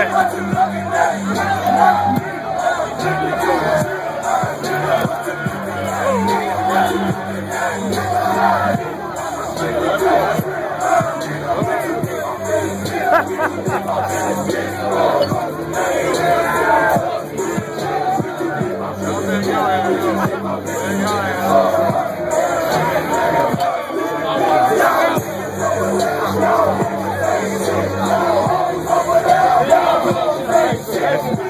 There you. Yes.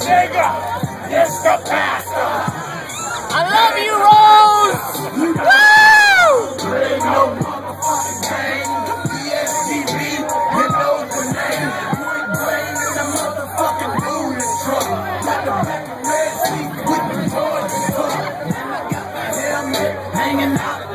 It's the pastor. I love you, Rose! Woo! There ain't no motherfucking game. ESTV, you know the name. Brain in the motherfucking truck. Got the black and red seat with the toys and stuff. And I got my helmet hanging out